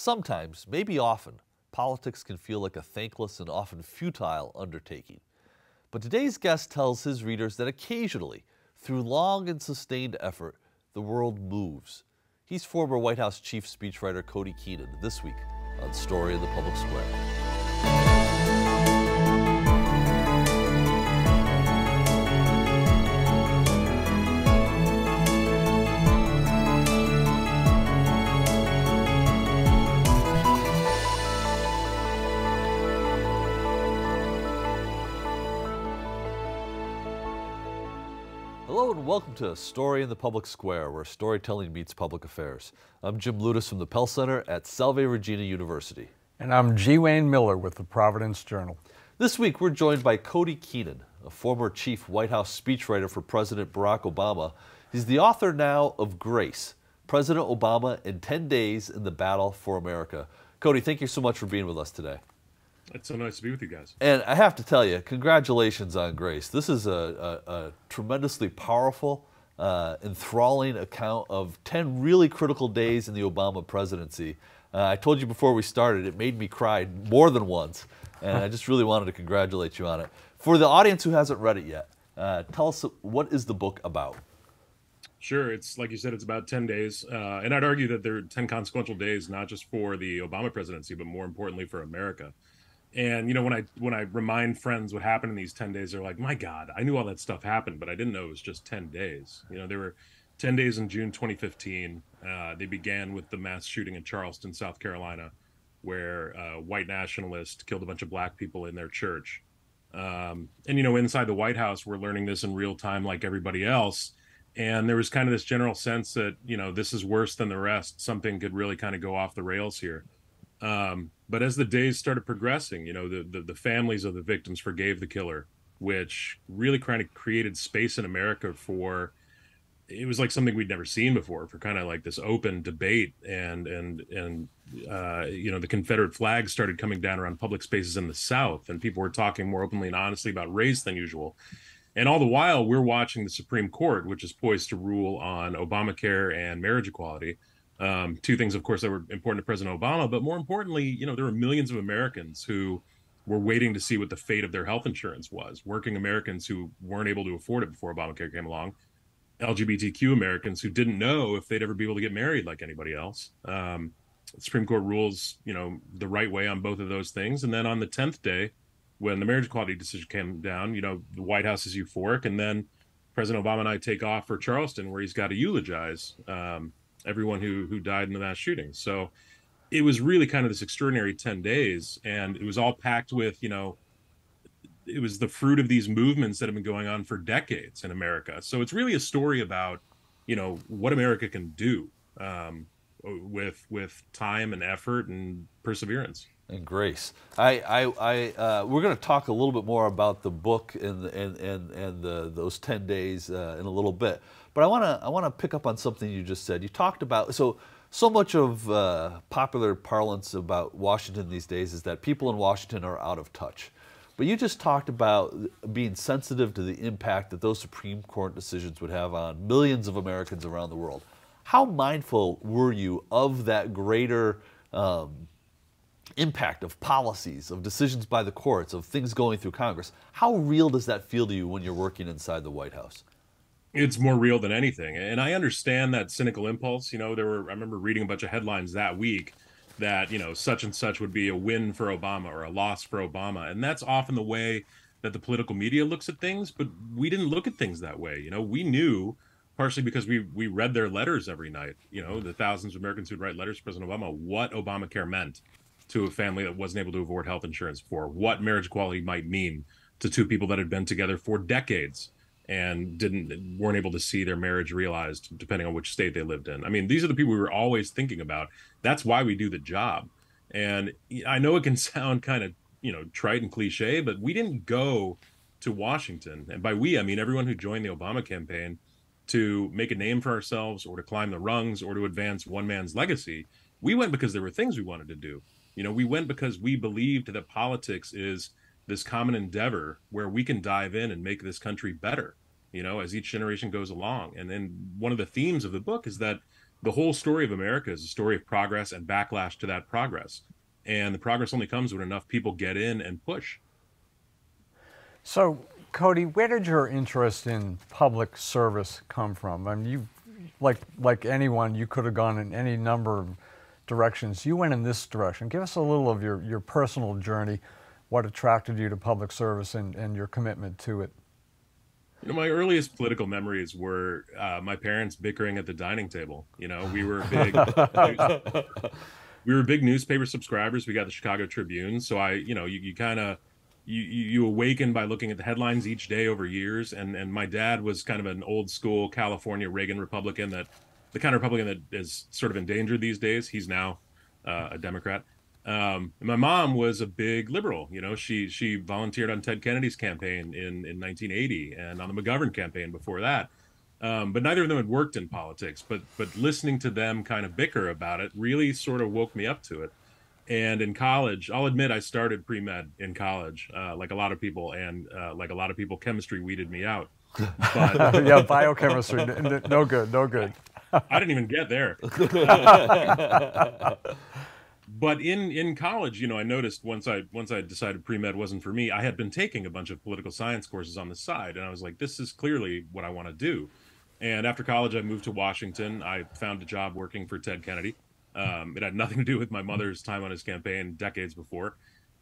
Sometimes, maybe often, politics can feel like a thankless and often futile undertaking. But today's guest tells his readers that occasionally, through long and sustained effort, the world moves. He's former White House chief speechwriter Cody Keenan this week on Story in the Public Square. Welcome to Story in the Public Square, where storytelling meets public affairs. I'm Jim Ludes from the Pell Center at Salve Regina University. And I'm G. Wayne Miller with the Providence Journal. This week we're joined by Cody Keenan, a former chief White House speechwriter for President Barack Obama. He's the author now of Grace, President Obama in 10 Days in the Battle for America. Cody, thank you so much for being with us today. It's so nice to be with you guys. And I have to tell you, congratulations on Grace. This is a, a, a tremendously powerful, uh, enthralling account of 10 really critical days in the Obama presidency. Uh, I told you before we started, it made me cry more than once, and I just really wanted to congratulate you on it. For the audience who hasn't read it yet, uh, tell us what is the book about? Sure, it's like you said, it's about 10 days. Uh, and I'd argue that there are 10 consequential days, not just for the Obama presidency, but more importantly for America and you know when i when i remind friends what happened in these 10 days they're like my god i knew all that stuff happened but i didn't know it was just 10 days. You know there were 10 days in june 2015 uh, they began with the mass shooting in charleston south carolina where uh, white nationalists killed a bunch of black people in their church. Um, and you know inside the white house we're learning this in real time like everybody else. And there was kind of this general sense that you know this is worse than the rest. Something could really kind of go off the rails here. Um, but as the days started progressing, you know, the, the, the families of the victims forgave the killer, which really kind of created space in America for it was like something we'd never seen before for kind of like this open debate and and and uh, you know the Confederate flag started coming down around public spaces in the South, and people were talking more openly and honestly about race than usual. And all the while, we're watching the Supreme Court, which is poised to rule on Obamacare and marriage equality, um, two things, of course, that were important to President Obama, but more importantly, you know, there were millions of Americans who were waiting to see what the fate of their health insurance was. Working Americans who weren't able to afford it before Obamacare came along, LGBTQ Americans who didn't know if they'd ever be able to get married like anybody else. Um, Supreme Court rules, you know, the right way on both of those things, and then on the tenth day, when the marriage equality decision came down, you know, the White House is euphoric, and then President Obama and I take off for Charleston, where he's got to eulogize. Um, everyone who who died in the mass shooting. So it was really kind of this extraordinary 10 days and it was all packed with, you know, it was the fruit of these movements that have been going on for decades in America. So it's really a story about, you know, what America can do um, with with time and effort and perseverance and grace. I, I, I uh, we're going to talk a little bit more about the book and and and and the, those ten days uh, in a little bit. But I want to I want to pick up on something you just said. You talked about so so much of uh, popular parlance about Washington these days is that people in Washington are out of touch. But you just talked about being sensitive to the impact that those Supreme Court decisions would have on millions of Americans around the world. How mindful were you of that greater um, impact of policies, of decisions by the courts, of things going through Congress? How real does that feel to you when you're working inside the White House? it's more real than anything. And I understand that cynical impulse. You know, there were I remember reading a bunch of headlines that week that, you know, such and such would be a win for Obama or a loss for Obama. And that's often the way that the political media looks at things, but we didn't look at things that way. You know, we knew partially because we we read their letters every night, you know, the thousands of Americans who'd write letters to President Obama, what Obamacare meant to a family that wasn't able to afford health insurance for, what marriage equality might mean to two people that had been together for decades and didn't weren't able to see their marriage realized depending on which state they lived in. I mean, these are the people we were always thinking about. That's why we do the job. And I know it can sound kind of, you know, trite and cliche, but we didn't go to Washington. And by we, I mean everyone who joined the Obama campaign to make a name for ourselves or to climb the rungs or to advance one man's legacy. We went because there were things we wanted to do. You know, we went because we believed that politics is this common endeavor where we can dive in and make this country better you know as each generation goes along and then one of the themes of the book is that the whole story of America is a story of progress and backlash to that progress. And the progress only comes when enough people get in and push. So, Cody, where did your interest in public service come from? I mean, you, like like anyone, you could have gone in any number of directions. You went in this direction. Give us a little of your, your personal journey, what attracted you to public service and, and your commitment to it. You know, my earliest political memories were uh, my parents bickering at the dining table. You know, we were big, we were big newspaper subscribers. We got the Chicago Tribune, so I, you know, you, you kind of you, you awaken by looking at the headlines each day over years. And and my dad was kind of an old school California Reagan Republican that the kind of Republican that is sort of endangered these days. He's now uh, a Democrat. Um, my mom was a big liberal. You know, she she volunteered on Ted Kennedy's campaign in in 1980 and on the McGovern campaign before that. Um, but neither of them had worked in politics. But but listening to them kind of bicker about it really sort of woke me up to it. And in college, I'll admit I started pre med in college, uh, like a lot of people, and uh, like a lot of people, chemistry weeded me out. Yeah, biochemistry, no good, no good. I didn't even get there. but in in college, you know, I noticed once I once I decided pre med wasn't for me, I had been taking a bunch of political science courses on the side, and I was like, this is clearly what I want to do. And after college, I moved to Washington. I found a job working for Ted Kennedy. Um, it had nothing to do with my mother's time on his campaign decades before.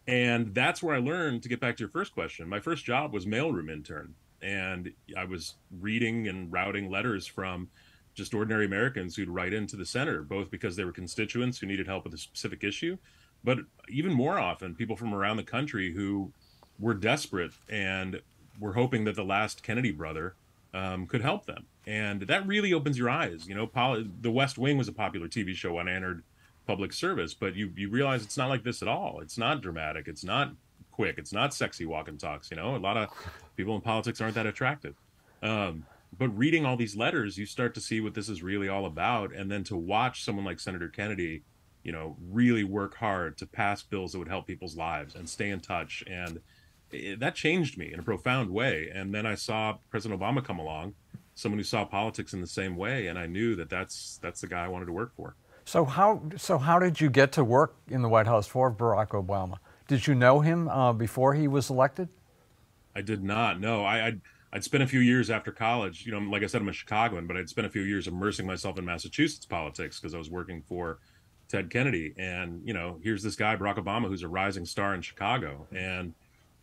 And that's where I learned to get back to your first question. My first job was mailroom intern, and I was reading and routing letters from just ordinary Americans who'd write into the center, both because they were constituents who needed help with a specific issue, but even more often, people from around the country who were desperate and were hoping that the last Kennedy brother um, could help them. And that really opens your eyes. You know, Pol- The West Wing was a popular TV show when I entered public service, but you, you realize it's not like this at all. It's not dramatic. It's not quick. It's not sexy walk and talks. You know, a lot of people in politics aren't that attractive. Um, but reading all these letters, you start to see what this is really all about. And then to watch someone like Senator Kennedy, you know, really work hard to pass bills that would help people's lives and stay in touch. And it, that changed me in a profound way. And then I saw President Obama come along, someone who saw politics in the same way. And I knew that that's, that's the guy I wanted to work for. So how, so how did you get to work in the White House for Barack Obama? Did you know him uh, before he was elected? I did not. No, I, I I'd spent a few years after college, you know, like I said, I'm a Chicagoan, but I'd spent a few years immersing myself in Massachusetts politics because I was working for Ted Kennedy. And, you know, here's this guy, Barack Obama, who's a rising star in Chicago. And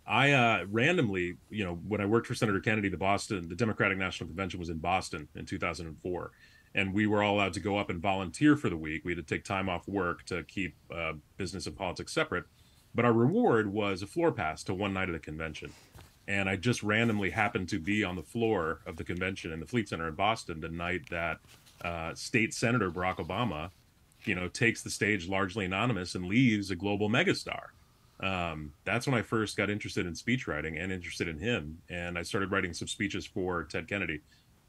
I uh, randomly, you know, when I worked for Senator Kennedy, the Boston, the Democratic National Convention was in Boston in 2004. And we were all allowed to go up and volunteer for the week. We had to take time off work to keep uh, business and politics separate. But our reward was a floor pass to one night of the convention and I just randomly happened to be on the floor of the convention in the Fleet Center in Boston the night that uh, State Senator Barack Obama, you know, takes the stage largely anonymous and leaves a global megastar. Um, that's when I first got interested in speech writing and interested in him, and I started writing some speeches for Ted Kennedy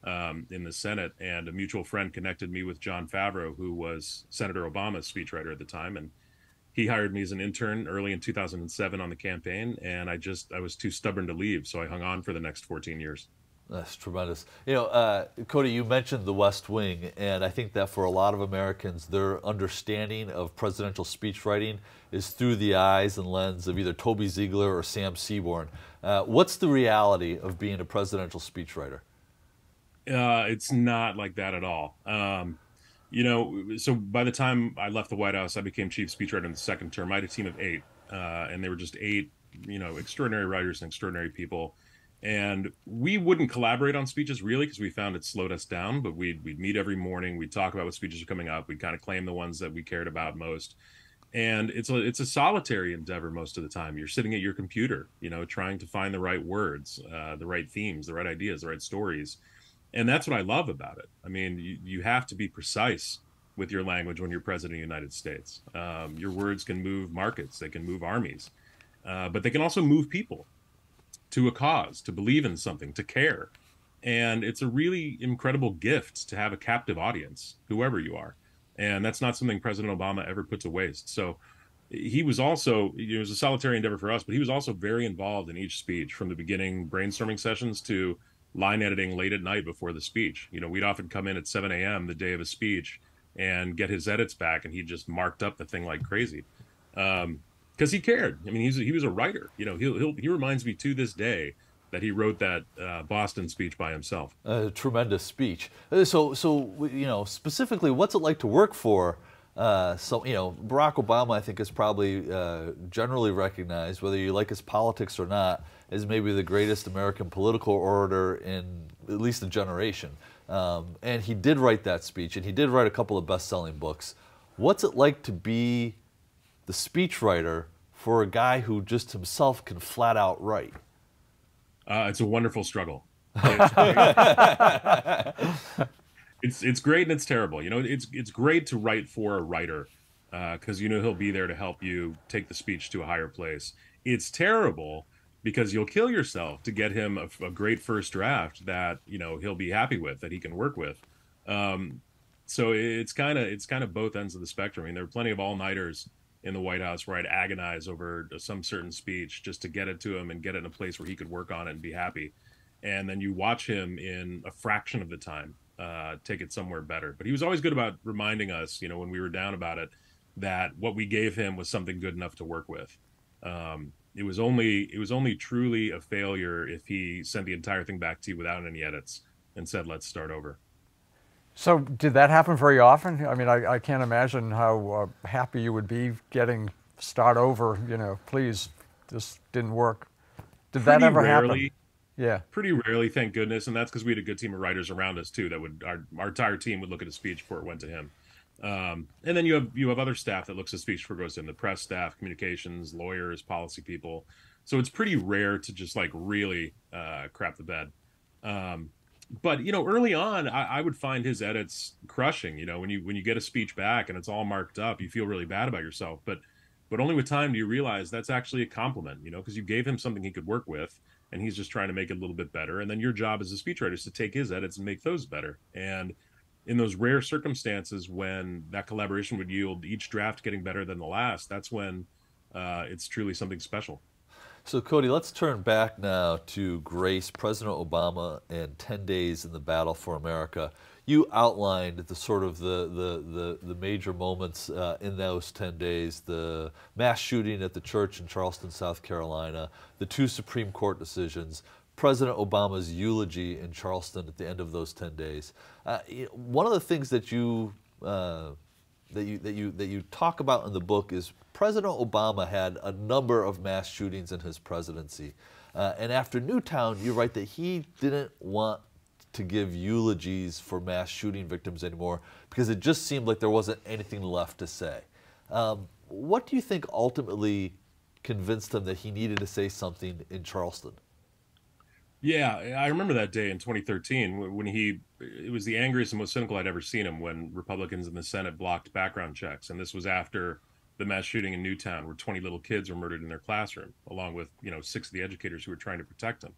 um, in the Senate. And a mutual friend connected me with Jon Favreau, who was Senator Obama's speechwriter at the time, and he hired me as an intern early in 2007 on the campaign and i just i was too stubborn to leave so i hung on for the next 14 years. That's tremendous. You know uh, cody you mentioned the west wing and i think that for a lot of americans their understanding of presidential speechwriting is through the eyes and lens of either toby ziegler or sam seaborn. Uh, what's the reality of being a presidential speechwriter uh, it's not like that at all. Um, you know, so by the time I left the White House, I became chief speechwriter in the second term. I had a team of eight, uh, and they were just eight, you know, extraordinary writers and extraordinary people. And we wouldn't collaborate on speeches really because we found it slowed us down. But we'd we'd meet every morning. We'd talk about what speeches are coming up. We'd kind of claim the ones that we cared about most. And it's a it's a solitary endeavor most of the time. You're sitting at your computer, you know, trying to find the right words, uh, the right themes, the right ideas, the right stories and that's what I love about it. I mean, you, you have to be precise with your language when you're president of the United States. Um, your words can move markets, they can move armies, uh, but they can also move people to a cause, to believe in something, to care. And it's a really incredible gift to have a captive audience, whoever you are. And that's not something President Obama ever put to waste. So he was also, it was a solitary endeavor for us, but he was also very involved in each speech from the beginning, brainstorming sessions to line editing late at night before the speech. You know, we'd often come in at 7 a.m. the day of a speech and get his edits back, and he just marked up the thing like crazy, because um, he cared. I mean, he's he was a writer. You know, he'll, he'll he reminds me to this day that he wrote that uh, Boston speech by himself. A tremendous speech. Uh, so so you know specifically, what's it like to work for? Uh, so you know, Barack Obama, I think, is probably uh, generally recognized, whether you like his politics or not, as maybe the greatest American political orator in at least a generation. Um, and he did write that speech, and he did write a couple of best-selling books. What's it like to be the speechwriter for a guy who just himself can flat out write? Uh, it's a wonderful struggle. It's, it's great and it's terrible. You know, it's it's great to write for a writer because uh, you know he'll be there to help you take the speech to a higher place. It's terrible because you'll kill yourself to get him a, a, great first draft that you know he'll be happy with that he can work with um, so it's kind of it's kind of both ends of the spectrum I mean there are plenty of all-nighters in the white house where i'd agonize over some certain speech just to get it to him and get it in a place where he could work on it and be happy and then you watch him in a fraction of the time uh, take it somewhere better. But he was always good about reminding us you know when we were down about it that what we gave him was something good enough to work with. Um, it was only it was only truly a failure if he sent the entire thing back to you without any edits and said let's start over. So did that happen very often? I mean i, I can't imagine how uh, happy you would be getting start over you know please this didn't work. Did pretty that ever rarely, happen yeah pretty rarely thank goodness and that's because we had a good team of writers around us too that would our, our entire team would look at a speech before it went to him um, and then you have you have other staff that looks at speech before it goes in the press staff, communications, lawyers, policy people. So it's pretty rare to just like really uh, crap the bed. Um, but you know, early on, I, I, would find his edits crushing. You know, when you when you get a speech back and it's all marked up, you feel really bad about yourself. But but only with time do you realize that's actually a compliment. You know, because you gave him something he could work with, and he's just trying to make it a little bit better. And then your job as a speechwriter is to take his edits and make those better. And in those rare circumstances when that collaboration would yield each draft getting better than the last, that's when uh, it's truly something special. So, Cody, let's turn back now to Grace, President Obama, and 10 days in the battle for America. You outlined the sort of the, the, the, the major moments uh, in those 10 days the mass shooting at the church in Charleston, South Carolina, the two Supreme Court decisions, President Obama's eulogy in Charleston at the end of those 10 days. Uh, one of the things that you, uh, that, you, that, you, that you talk about in the book is President Obama had a number of mass shootings in his presidency. Uh, and after Newtown, you write that he didn't want to give eulogies for mass shooting victims anymore because it just seemed like there wasn't anything left to say. Um, what do you think ultimately convinced him that he needed to say something in Charleston? Yeah, I remember that day in 2013 when he it was the angriest and most cynical I'd ever seen him when Republicans in the Senate blocked background checks and this was after the mass shooting in Newtown where 20 little kids were murdered in their classroom along with, you know, six of the educators who were trying to protect them.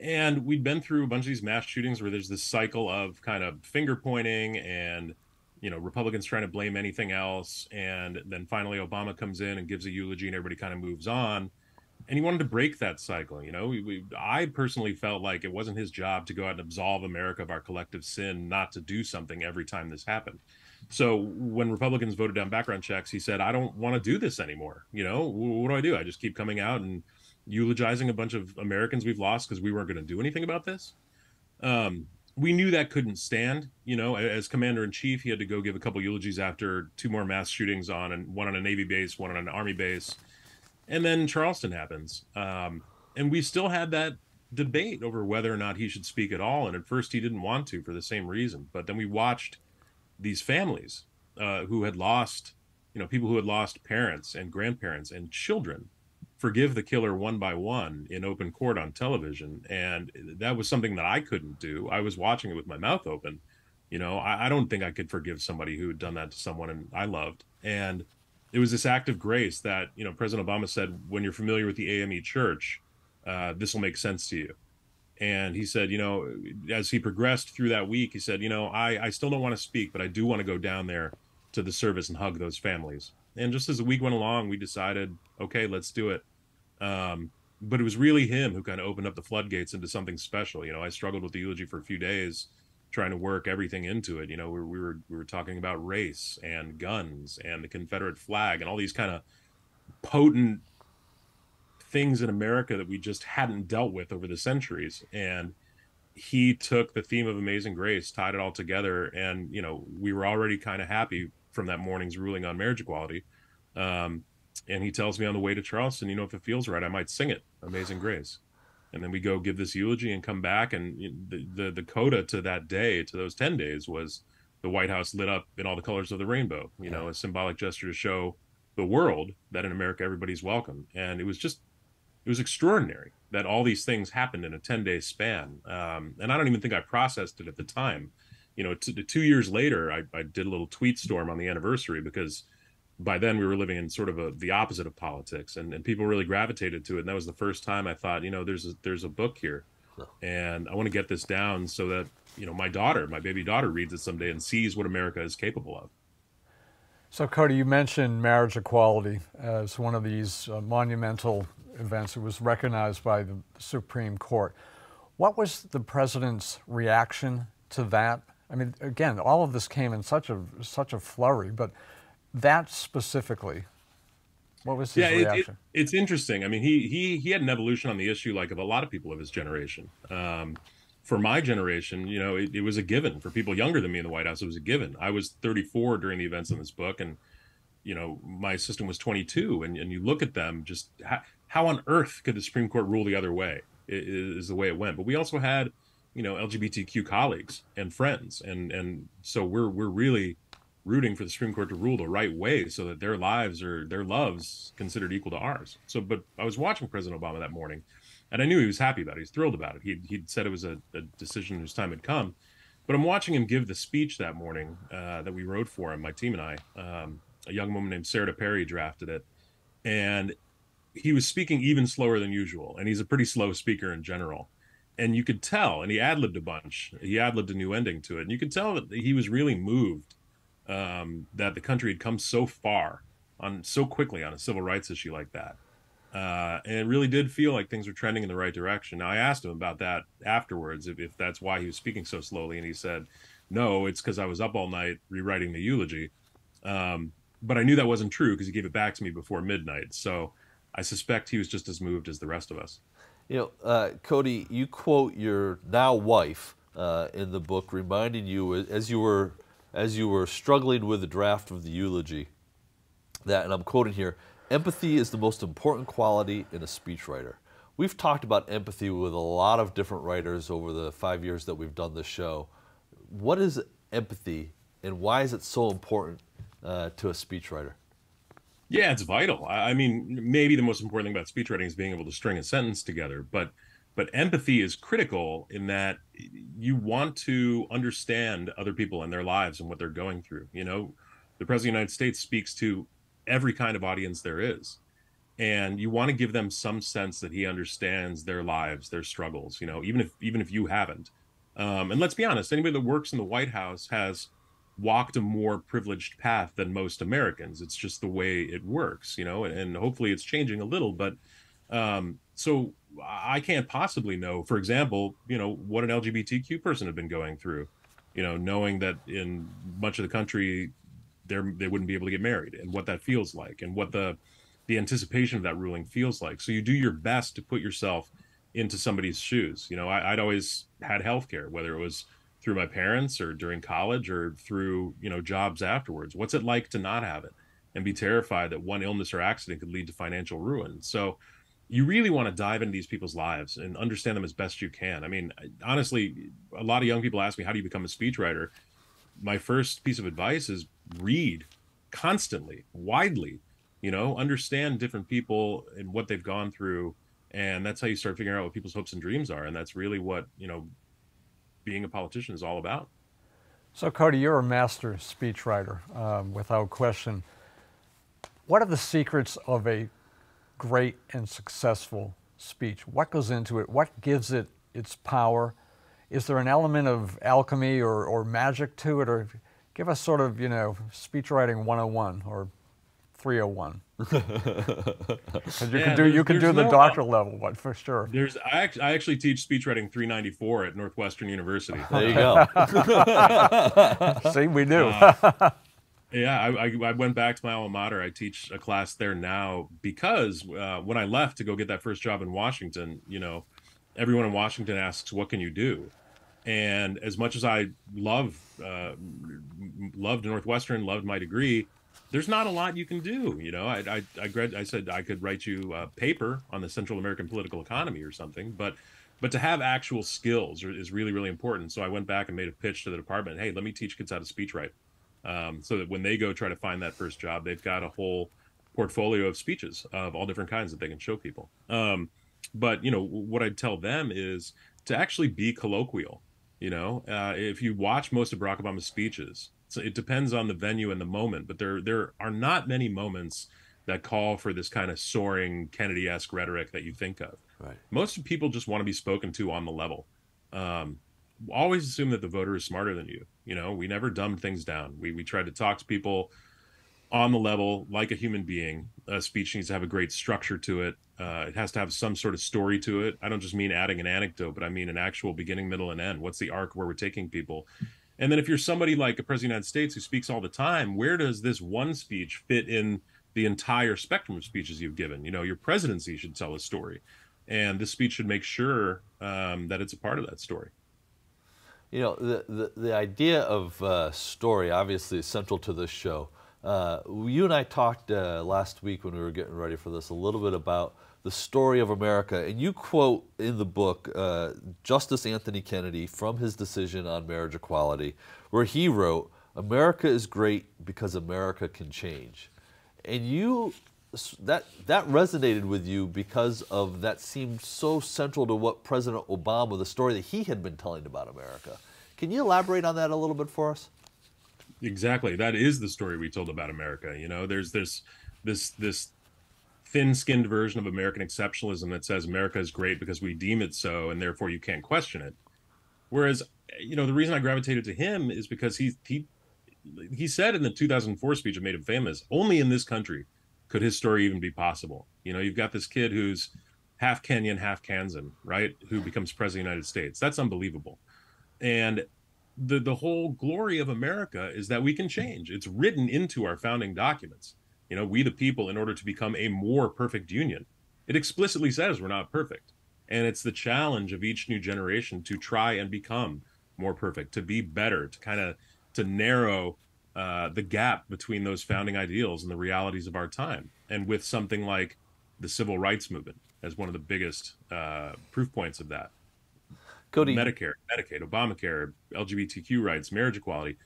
And we'd been through a bunch of these mass shootings where there's this cycle of kind of finger pointing and you know Republicans trying to blame anything else and then finally Obama comes in and gives a eulogy and everybody kind of moves on and he wanted to break that cycle. You know, we, we, I personally felt like it wasn't his job to go out and absolve America of our collective sin, not to do something every time this happened. So when Republicans voted down background checks, he said, "I don't want to do this anymore." You know, what do I do? I just keep coming out and eulogizing a bunch of Americans we've lost because we weren't going to do anything about this. Um, we knew that couldn't stand. You know, as commander in chief, he had to go give a couple eulogies after two more mass shootings on and one on a Navy base, one on an Army base and then Charleston happens, um, and we still had that debate over whether or not he should speak at all. And at first, he didn't want to for the same reason. But then we watched these families uh, who had lost, you know, people who had lost parents and grandparents and children forgive the killer one by one in open court on television. And that was something that I couldn't do. I was watching it with my mouth open. You know, I, I don't think I could forgive somebody who had done that to someone and I loved. And it was this act of grace that you know President Obama said, when you're familiar with the AME Church, uh, this will make sense to you. And he said, you know, as he progressed through that week, he said, you know, I, I still don't want to speak, but I do want to go down there to the service and hug those families. And just as the week went along, we decided, okay, let's do it. Um, but it was really him who kind of opened up the floodgates into something special. You know, I struggled with the eulogy for a few days, trying to work everything into it. You know, we, we were we were talking about race and guns and the Confederate flag and all these kind of potent things in America that we just hadn't dealt with over the centuries. And he took the theme of Amazing Grace, tied it all together, and you know, we were already kind of happy from that morning's ruling on marriage equality. Um, and he tells me on the way to Charleston, you know, if it feels right, I might sing it, Amazing Grace. And then we go give this eulogy and come back, and the the, the coda to that day, to those ten days, was the White House lit up in all the colors of the rainbow. You know, a symbolic gesture to show the world that in America everybody's welcome. And it was just, it was extraordinary that all these things happened in a 10 day span. Um, and I don't even think I processed it at the time. You know, t- two years later, I, I, did a little tweet storm on the anniversary because by then we were living in sort of a, the opposite of politics and, and people really gravitated to it. And that was the first time I thought, you know, there's a, there's a book here and I want to get this down so that, you know, my daughter, my baby daughter reads it someday and sees what America is capable of. So, Cody, you mentioned marriage equality as one of these uh, monumental events. It was recognized by the Supreme Court. What was the president's reaction to that? I mean, again, all of this came in such a such a flurry, but that specifically, what was his yeah, reaction? It, it, it's interesting. I mean, he he he had an evolution on the issue like of a lot of people of his generation. Um, for my generation, you know, it, it, was a given. For people younger than me in the White House, it was a given. I was 34 during the events in this book, and you know, my assistant was 22. And, and you look at them, just how, how on earth could the Supreme Court rule the other way? Is the way it went. But we also had, you know, LGBTQ colleagues and friends, and and so we're we're really rooting for the Supreme Court to rule the right way so that their lives or their loves considered equal to ours. So, but I was watching President Obama that morning and I knew he was happy about it. He's thrilled about it. He he'd said it was a, a decision whose time had come. But I'm watching him give the speech that morning uh, that we wrote for him, my team and I. Um, a young woman named Sarah Perry drafted it, and he was speaking even slower than usual. And he's a pretty slow speaker in general. And you could tell, and he ad libbed a bunch. He ad libbed a new ending to it, and you could tell that he was really moved um, that the country had come so far on so quickly on a civil rights issue like that uh, and it really did feel like things were trending in the right direction. Now I asked him about that afterwards, if, if that's why he was speaking so slowly, and he said, "No, it's because I was up all night rewriting the eulogy." Um, but I knew that wasn't true because he gave it back to me before midnight. So I suspect he was just as moved as the rest of us. You know, uh, Cody, you quote your now wife uh, in the book, reminding you as you were as you were struggling with the draft of the eulogy that, and I'm quoting here Empathy is the most important quality in a speechwriter. We've talked about empathy with a lot of different writers over the five years that we've done this show. What is empathy and why is it so important uh, to a speechwriter? Yeah, it's vital. I mean, maybe the most important thing about speechwriting is being able to string a sentence together, but but empathy is critical in that you want to understand other people and their lives and what they're going through. You know, the president of the United States speaks to every kind of audience there is and you want to give them some sense that he understands their lives their struggles you know even if even if you haven't um, and let's be honest anybody that works in the white house has walked a more privileged path than most americans. It's just the way it works you know and, and hopefully it's changing a little but um, so i can't possibly know for example you know what an lgbtq person had been going through you know knowing that in much of the country they're they wouldn't be able to get married and what that feels like and what the the anticipation of that ruling feels like. So you do your best to put yourself into somebody's shoes. You know I, would always had health care whether it was through my parents or during college or through you know jobs afterwards what's it like to not have it and be terrified that one illness or accident could lead to financial ruin so you really want to dive into these people's lives and understand them as best you can. I mean, honestly, a lot of young people ask me, how do you become a speechwriter? my first piece of advice is read constantly, widely, you know, understand different people and what they've gone through. And that's how you start figuring out what people's hopes and dreams are. And that's really what, you know, being a politician is all about. So, Cody, you're a master speechwriter, um, without question. What are the secrets of a great and successful speech? What goes into it? What gives it its power? is there an element of alchemy or, or magic to it? Or give us sort of, you know, speech writing 101 or 301. Because you Yeah, can do you can do the no- doctor level one for sure. There's I actually, I actually teach speech writing 394 at Northwestern University. There you go. See, we do. Uh, Yeah, I, I, I went back to my alma mater. I teach a class there now because uh, when I left to go get that first job in Washington, you know, everyone in Washington asks, "What can you do?" And as much as I love uh, loved Northwestern, loved my degree, there's not a lot you can do. You know, I I I, grad, I said I could write you a paper on the Central American political economy or something, but but to have actual skills is really really important. So I went back and made a pitch to the department. Hey, let me teach kids how to speech write um, so that when they go try to find that first job, they've got a whole portfolio of speeches of all different kinds that they can show people. Um, but you know what I'd tell them is to actually be colloquial. You know, uh, if you watch most of Barack Obama's speeches, so it depends on the venue and the moment, but there there are not many moments that call for this kind of soaring Kennedy-esque rhetoric that you think of. Right. Most people just want to be spoken to on the level. Um, always assume that the voter is smarter than you. You know, we never dumbed things down. We we tried to talk to people on the level like a human being. A speech needs to have a great structure to it. Uh, it has to have some sort of story to it. I don't just mean adding an anecdote, but I mean an actual beginning, middle, and end. What's the arc where we're taking people? And then if you're somebody like a president of the United States who speaks all the time, where does this one speech fit in the entire spectrum of speeches you've given? You know, your presidency should tell a story, and this speech should make sure um, that it's a part of that story. You know, the, the, the idea of uh, story obviously is central to this show. Uh, you and I talked uh, last week when we were getting ready for this a little bit about the story of America, and you quote in the book uh, Justice Anthony Kennedy from his decision on marriage equality, where he wrote, America is great because America can change. And you that that resonated with you because of that seemed so central to what President Obama, the story that he had been telling about America. Can you elaborate on that a little bit for us? Exactly. That is the story we told about America. You know, there's this this this thin-skinned version of American exceptionalism that says America is great because we deem it so, and therefore you can't question it. Whereas, you know, the reason I gravitated to him is because he he he said in the 2004 speech that made him famous, only in this country could his story even be possible. You know, you've got this kid who's half Kenyan, half Kansan, right? Who becomes president of the United States. That's unbelievable. And the the whole glory of America is that we can change. It's written into our founding documents. You know, we the people, in order to become a more perfect union, it explicitly says we're not perfect, and it's the challenge of each new generation to try and become more perfect, to be better, to kind of to narrow uh, the gap between those founding ideals and the realities of our time. And with something like the civil rights movement as one of the biggest uh, proof points of that, Cody, Medicare, Medicaid, Obamacare, LGBTQ rights, marriage equality,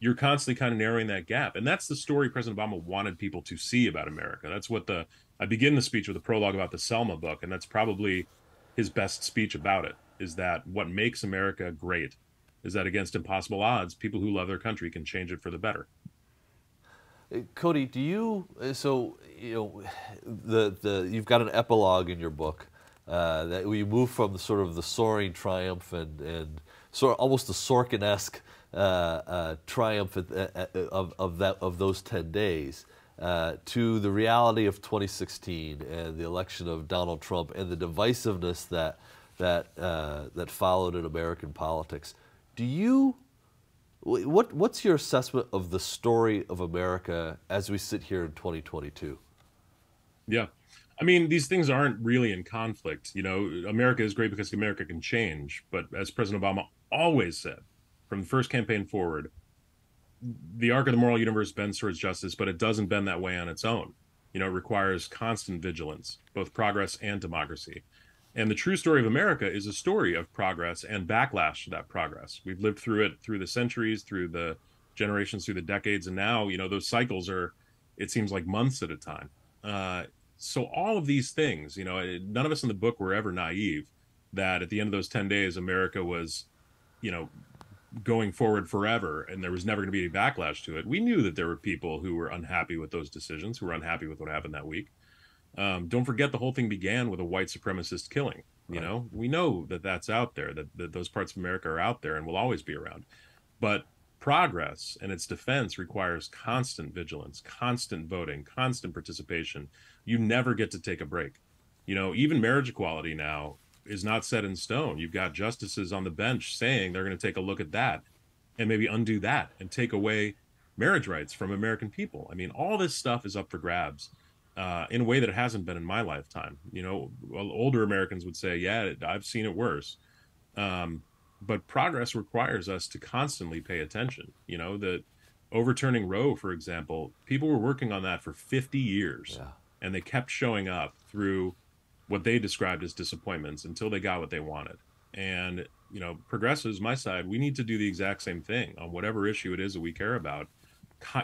you're constantly kind of narrowing that gap. And that's the story President Obama wanted people to see about America. That's what the I begin the speech with a prologue about the Selma book, and that's probably his best speech about it. Is that what makes America great? Is that against impossible odds, people who love their country can change it for the better. Uh, Cody, do you so you know the the you've got an epilogue in your book uh, that we move from the sort of the soaring triumph and and sort of almost the Sorkin-esque uh, uh, triumph at, of of that of those ten days uh, to the reality of 2016 and the election of Donald Trump and the divisiveness that that uh, that followed in American politics. Do you What what's your assessment of the story of America as we sit here in 2022? Yeah. I mean, these things aren't really in conflict. You know, America is great because America can change. But as President Obama always said from the first campaign forward, the arc of the moral universe bends towards justice, but it doesn't bend that way on its own. You know, it requires constant vigilance, both progress and democracy. And the true story of America is a story of progress and backlash to that progress. We've lived through it through the centuries, through the generations, through the decades, and now, you know, those cycles are, it seems like months at a time. Uh, so all of these things, you know, none of us in the book were ever naive that at the end of those 10 days, America was, you know, going forward forever and there was never going to be any backlash to it. We knew that there were people who were unhappy with those decisions, who were unhappy with what happened that week. Um, don't forget the whole thing began with a white supremacist killing. You Right. know, we know that that's out there, that, that those parts of America are out there and will always be around. But progress and its defense requires constant vigilance, constant voting, constant participation. You never get to take a break. You know, even marriage equality now is not set in stone. You've got justices on the bench saying they're going to take a look at that and maybe undo that and take away marriage rights from American people. I mean, all this stuff is up for grabs uh, in a way that it hasn't been in my lifetime. You know, older Americans would say, "Yeah, I've seen it worse." Um, but progress requires us to constantly pay attention. You know, that overturning Roe, for example, people were working on that for 50 years, yeah. And they kept showing up through what they described as disappointments until they got what they wanted. And you know, progressives, my side, we need to do the exact same thing on whatever issue it is that we care about.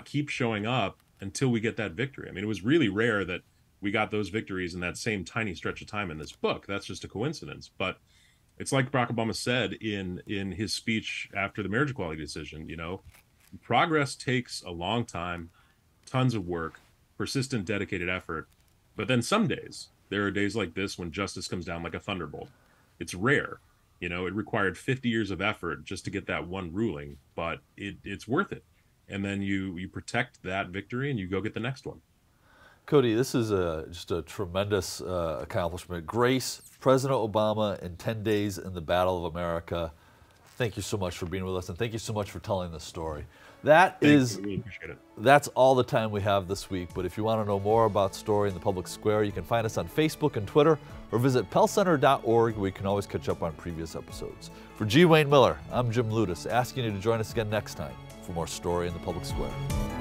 Keep showing up until we get that victory. I mean, it was really rare that we got those victories in that same tiny stretch of time in this book. That's just a coincidence. But it's like Barack Obama said in in his speech after the marriage equality decision. You know, progress takes a long time, tons of work, persistent, dedicated effort. But then some days there are days like this when justice comes down like a thunderbolt. It's rare. You know, it required 50 years of effort just to get that one ruling, but it, it's worth it and then you you protect that victory and you go get the next one. Cody, this is a, just a tremendous uh, accomplishment. Grace, President Obama in 10 days in the Battle of America. Thank you so much for being with us, and thank you so much for telling this story. That is, really that's all the time we have this week. But if you want to know more about Story in the Public Square, you can find us on Facebook and Twitter, or visit pellcenter.org, where you can always catch up on previous episodes. For G. Wayne Miller, I'm Jim Ludes, asking you to join us again next time for more story in the public square.